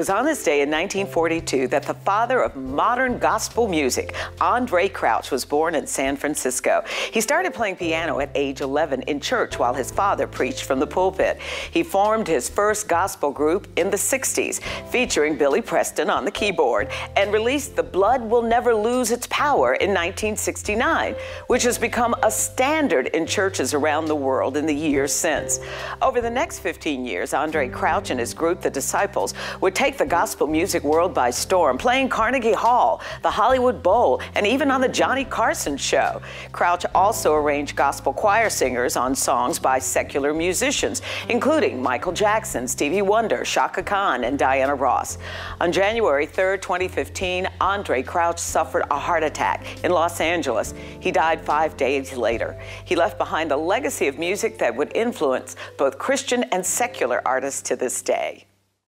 was on this day in 1942 that the father of modern gospel music, Andrae Crouch, was born in San Francisco. He started playing piano at age 11 in church while his father preached from the pulpit. He formed his first gospel group in the 60s, featuring Billy Preston on the keyboard, and released The Blood Will Never Lose Its Power in 1969, which has become a standard in churches around the world in the years since. Over the next 15 years, Andraé Crouch and his group, The Disciples, would take the gospel music world by storm, playing Carnegie Hall, the Hollywood Bowl, and even on the Johnny Carson show. Crouch also arranged gospel choir singers on songs by secular musicians, including Michael Jackson, Stevie Wonder, Chaka Khan, and Diana Ross. On January 3, 2015, Andrae Crouch suffered a heart attack in Los Angeles. He died five days later. He left behind a legacy of music that would influence both Christian and secular artists to this day.